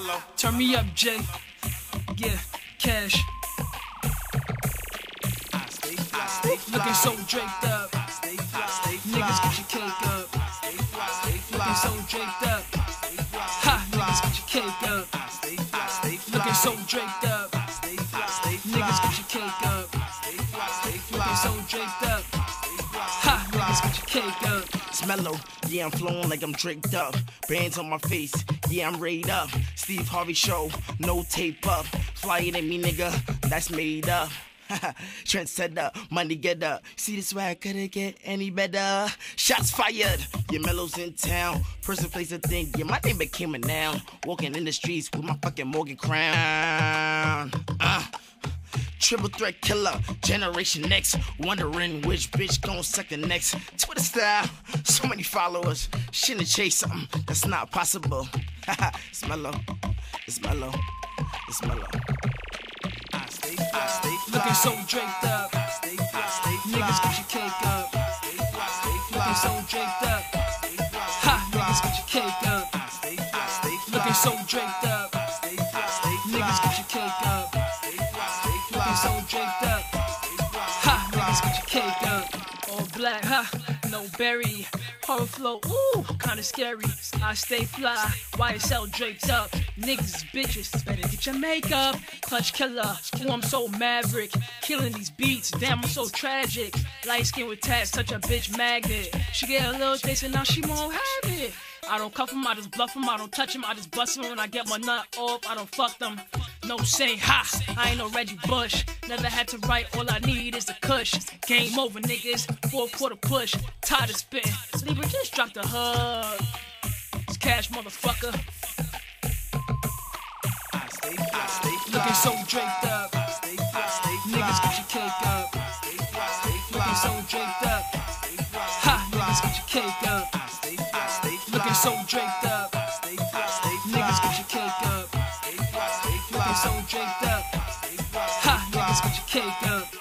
Hello. Turn me up, Jay. Yeah, cash. Looking so draped up. Niggas get your cake up. Looking so draped up. Ha, niggas get your cake up. Looking so draped up. Niggas get your cake up. Looking so draped up. Niggas get your cake up. It's mellow, yeah, I'm flowing like I'm draped up. Bands on my face, yeah, I'm rayed up. Steve Harvey show, no tape up. Flyer at me, nigga, that's made up. Trent said up, money get up. See this swag, couldn't get any better? Shots fired, your mellows in town. Person, place, a thing, yeah, my name became a noun. Walking in the streets with my fucking Morgan crown. Uh. Triple threat killer, Generation X. Wondering which bitch gon' suck the next. Twitter style, so many followers. Shouldn't chase something that's not possible. it's mellow, it's mellow, it's mellow. I stay fly. I stay fly. Looking so draped up. I stay fly. I stay fly. Niggas get your cake up. I stay. I stay fly. Looking so draped up. I stay fly. Ha, niggas get your cake up. I stay. I stay fly. Looking so draped up. So draped up. Ha, niggas get your cake up. All black, ha, no berry. Horror flow, ooh, kinda scary. I stay fly, YSL draped up. Niggas bitches, better get your makeup. Clutch killer, ooh, I'm so maverick. Killing these beats, damn, I'm so tragic. Light skin with tats, such a bitch magnet. She get a little taste and now she won't have it. I don't cuff them, I just bluff them, I don't touch them, I just bust them. When I get my nut off, I don't fuck them. No say ha, I ain't no Reggie Bush. Never had to write, all I need is the kush. Game over, niggas. Fourth quarter push, tired of spitting. Libra just dropped the hug. It's cash, motherfucker. I stay. I stay. Looking so draped up. I stay. I stay. Niggas get your cake up. I stay. I stay. Looking so draped up. Ha, niggas get your cake up. I stay. I stay. Looking so draped so draped up. Ha, niggas get your cake up.